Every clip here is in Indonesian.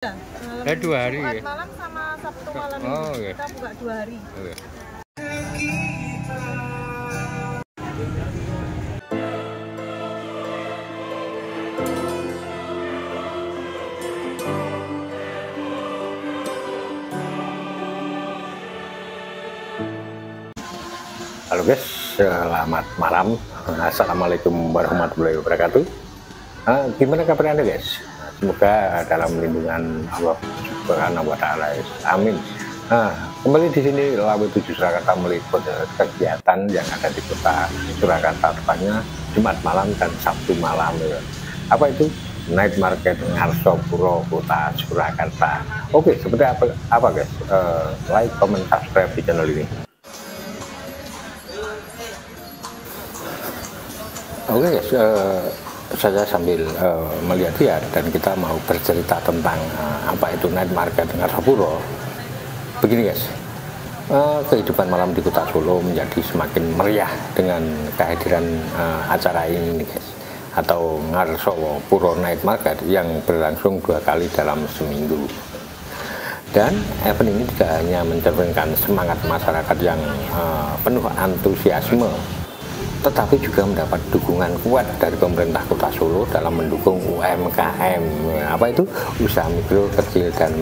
Ya, Eh, dua hari Jumat ya? malam sama Sabtu malam Oh, ini. iya. Kita buka dua hari. Oke. Halo guys, selamat malam. Assalamualaikum warahmatullahi wabarakatuh. Ah, gimana kabar anda guys? Semoga dalam lindungan Allah Subhanahu wa Ta'ala. Amin. Nah, kembali di sini Lawe 7 Surakarta meliput eh, kegiatan yang ada di kota Surakarta tepatnya Jumat malam dan Sabtu malam. ya. Apa itu? Night Market Ngarso Puro Kota Surakarta. Oke, seperti apa, apa guys? Eh, like, comment, subscribe di channel ini. Oke guys, eh, saya sambil eh, melihat-lihat dan kita mau bercerita tentang eh, apa itu night market Ngarapuro. Begini guys, eh, kehidupan malam di kota Solo menjadi semakin meriah dengan kehadiran eh, acara ini guys. Atau Ngarsowo Puro Night Market yang berlangsung dua kali dalam seminggu. Dan event ini tidak hanya mencerminkan semangat masyarakat yang eh, penuh antusiasme tetapi juga mendapat dukungan kuat dari pemerintah kota Solo dalam mendukung UMKM apa itu? Usaha mikro kecil dan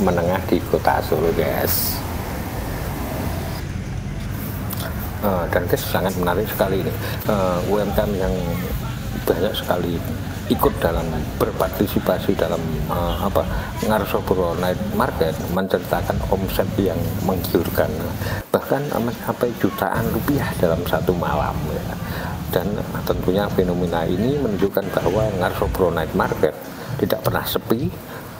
menengah, di kota Solo guys Eh, dan guys sangat menarik sekali ini. Eh, UMKM yang banyak sekali ikut dalam berpartisipasi dalam eh, apa Ngarsopuro Night Market menceritakan omset yang menggiurkan. Bahkan mencapai jutaan rupiah dalam satu malam ya. dan tentunya fenomena ini menunjukkan bahwa Ngarsopuro Night Market tidak pernah sepi.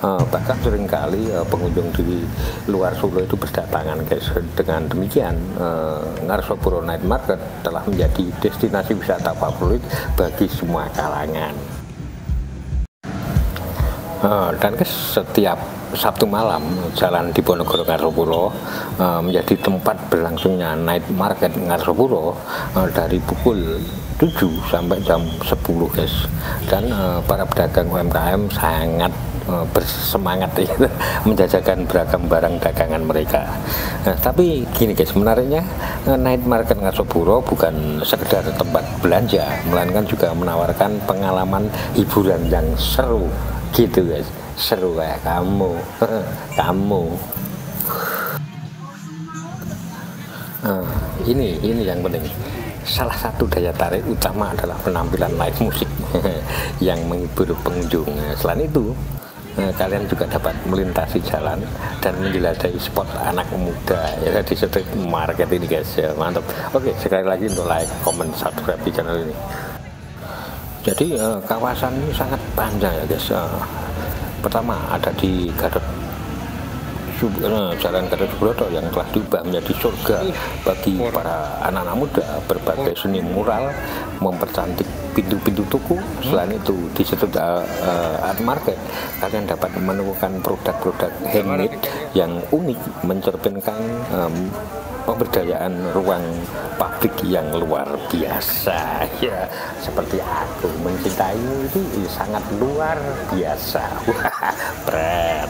Eh, bahkan sering kali eh, pengunjung di luar Solo itu berdatangan guys dengan demikian eh, Ngarsopuro Night Market telah menjadi destinasi wisata favorit bagi semua kalangan Eh, dan setiap Sabtu malam jalan di Ponorogo Ngarsopuro eh, menjadi tempat berlangsungnya night market Ngarsopuro eh, dari pukul 7 sampai jam 10 guys dan eh, para pedagang UMKM sangat bersemangat ya, menjajakan beragam barang dagangan mereka. Nah, tapi gini guys, eh, night market Ngasopuro bukan sekedar tempat belanja, melainkan juga menawarkan pengalaman hiburan yang seru gitu guys. Seru kayak kamu, kamu. Nah, ini ini yang penting. Salah satu daya tarik utama adalah penampilan live musik yang menghibur pengunjung. Nah, Selain itu, eh, kalian juga dapat melintasi jalan dan menjelajahi spot anak muda ya di street market ini guys ya mantap. Oke sekali lagi untuk like, comment, subscribe di channel ini. Jadi eh, kawasan ini sangat panjang ya guys. Eh, pertama ada di Gadot Sub- eh, Jalan Gatot Subroto yang telah diubah menjadi surga bagi para anak-anak muda berbagai seni mural mempercantik pintu-pintu tuku selain itu di situ uh, art market kalian dapat menemukan produk-produk handmade yang unik mencerminkan em, pemberdayaan ruang publik yang luar biasa. Ya seperti aku mencintaimu itu sangat luar biasa. Wah berat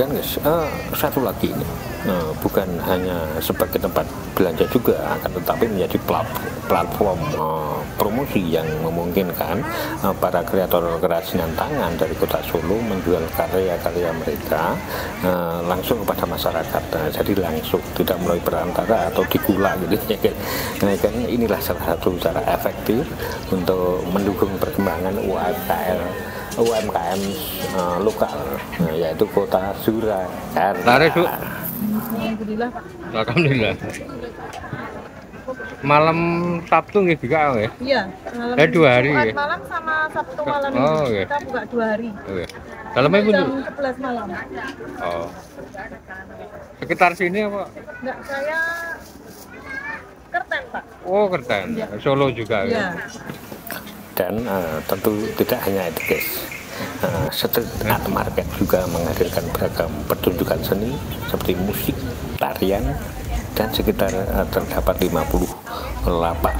dan eh, satu lagi ini eh, bukan hanya sebagai tempat belanja juga, akan tetapi menjadi plat- platform eh, promosi yang memungkinkan eh, para kreator kerajinan tangan dari kota Solo menjual karya-karya mereka langsung kepada masyarakat. Nah, jadi langsung tidak melalui perantara atau digula gitu ya kan. Nah, kan inilah salah satu cara efektif untuk mendukung perkembangan UMKM UMKM lokal nah, yaitu kota Surakarta. Alhamdulillah Pak. Alhamdulillah. Malam Sabtu nggih buka nggih. Iya, malam Eh, dua hari Jumat ya? malam sama Sabtu malam Oh, ini. iya. Kita buka dua hari. Oke. Dalamnya pun Jam 11 malam. Oh. Sekitar sini apa? Enggak, saya kerten Pak. Oh, Kerten. Iya. Solo juga Iya. ya. Dan eh, tentu tidak hanya itu guys. Eh, street art market juga menghadirkan beragam pertunjukan seni seperti musik, tarian, dan sekitar eh, terdapat 50 lapak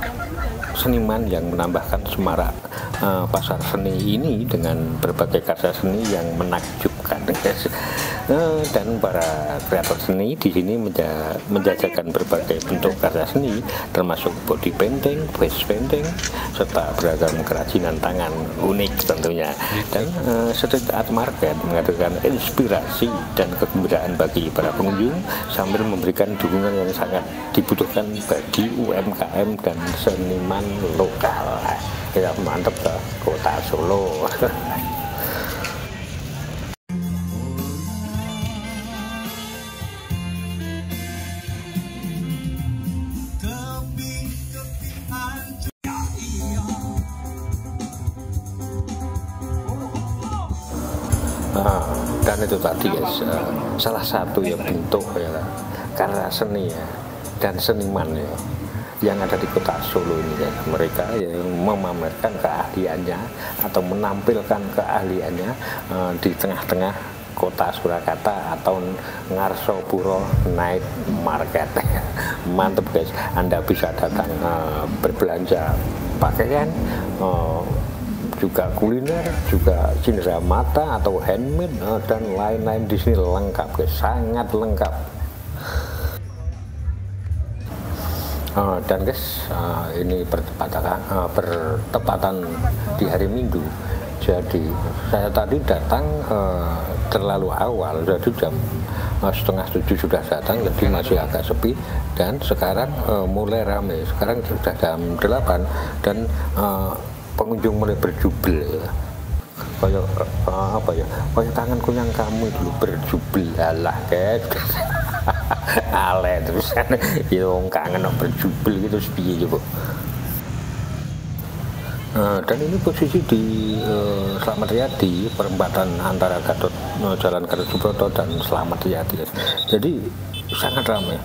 seniman yang menambahkan semarak uh, pasar seni ini dengan berbagai karya seni yang menakjubkan. Uh, dan para kreator seni di sini menja menjajakan berbagai bentuk karya seni termasuk body painting, face painting, serta beragam kerajinan tangan unik tentunya. Dan uh, street art market menghadirkan inspirasi dan kegembiraan bagi para pengunjung sambil memberikan dukungan yang sangat dibutuhkan bagi UMKM dan seniman lokal. Kita mantap ke kota Solo. itu tadi eh, salah satu ya bentuk ya karya seni ya dan seniman ya yang ada di kota Solo ini ya mereka yang memamerkan keahliannya atau menampilkan keahliannya eh, di tengah-tengah kota Surakarta atau Ngarsopuro Night Market. Mantep guys. Anda bisa datang eh, berbelanja pakaian eh, juga kuliner, juga cindera mata atau handmade eh, dan lain-lain di sini lengkap guys, sangat lengkap. Eh, dan guys, eh, ini bertepatan, eh, bertepatan di hari Minggu. Jadi saya tadi datang eh, terlalu awal, jadi jam eh, setengah tujuh sudah datang, jadi masih agak sepi. Dan sekarang eh, mulai ramai. Sekarang sudah jam 8 dan eh, pengunjung mulai berjubel ya. kayak uh, apa ya? Kayak tanganku yang kamu dulu berjubel. Alah guys ale terus ya wong kangen berjubel gitu piye coba? Nah, dan ini posisi di uh, Slamet Riyadi perempatan antara Gatot uh, Jalan Gatot Subroto dan Slamet Riyadi jadi sangat ramai.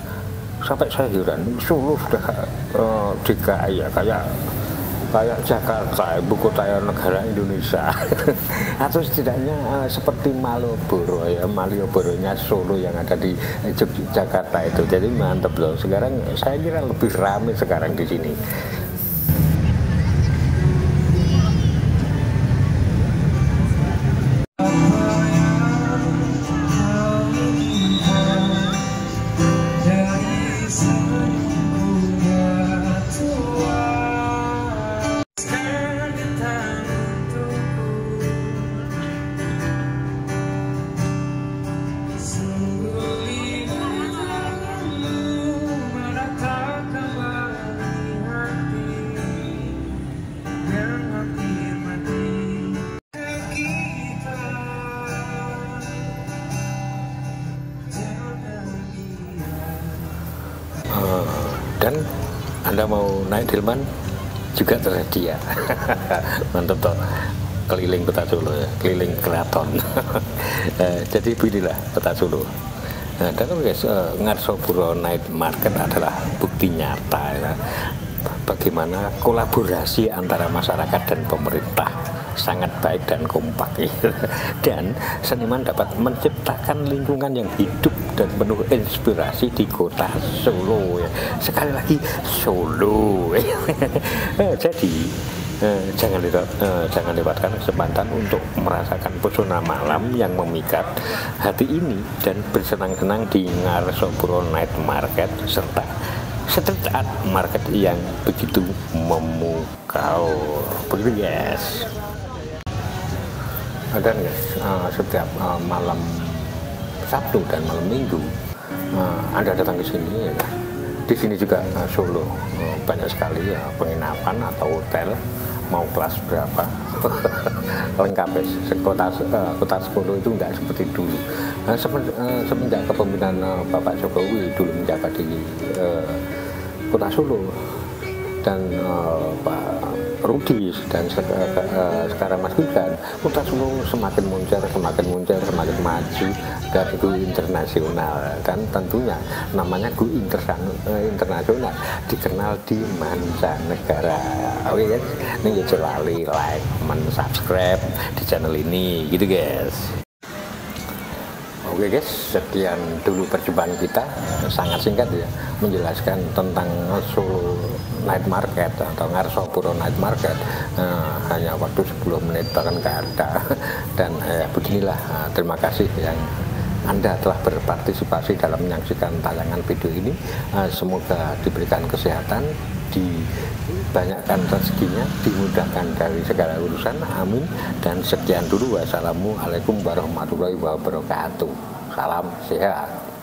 Sampai saya heran Solo sudah uh, DKI ya kayak kayak Jakarta, ibu kota negara Indonesia, atau setidaknya uh, seperti Malioboro ya, Malioboronya Solo yang ada di Jakarta itu. Jadi mantep loh. Sekarang saya kira lebih ramai sekarang di sini. Dan anda mau naik delman juga tersedia mantap toh. Keliling kota Solo ya keliling keraton. Eh, jadi beginilah kota Solo. Nah, dan guys uh, Ngarsopuro Night Market adalah bukti nyata ya, bagaimana kolaborasi antara masyarakat dan pemerintah sangat baik dan kompak. Dan seniman dapat menciptakan lingkungan yang hidup dan penuh inspirasi di kota Solo ya. sekali lagi Solo. Eh, jadi eh, jangan lewat, eh, jangan lewatkan kesempatan untuk merasakan pesona malam yang memikat hati ini dan bersenang-senang di Ngarsopuro Night Market serta street art market yang begitu memukau. Begitu guys dan guys uh, setiap uh, malam Sabtu dan malam Minggu uh, Anda datang ke sini ya. di sini juga uh, Solo uh, banyak sekali ya penginapan atau hotel. Mau kelas berapa? Lengkap ya. Kota kota Solo itu enggak seperti dulu. Uh, semen, uh, semenjak kepemimpinan uh, Bapak Jokowi dulu menjabat di uh, kota Solo dan uh, Pak Rudi dan uh, sekarang Mas Gibran kota Solo semakin muncul semakin muncul semakin maju dan itu internasional. Dan tentunya namanya go internasional dikenal di mancanegara. Oke guys? Ini ya lali like men subscribe di channel ini. Gitu guys. Oke guys, sekian dulu perjumpaan kita. Sangat singkat ya menjelaskan tentang Solo night market atau Ngarsopuro night market eh, hanya waktu 10 menit bahkan nggak ada dan eh, beginilah eh, terima kasih yang anda telah berpartisipasi dalam menyaksikan tayangan video ini. Eh, Semoga diberikan kesehatan, dibanyakkan rezekinya, dimudahkan dari segala urusan. Amin. Dan sekian dulu. Wassalamualaikum warahmatullahi wabarakatuh. Salam sehat.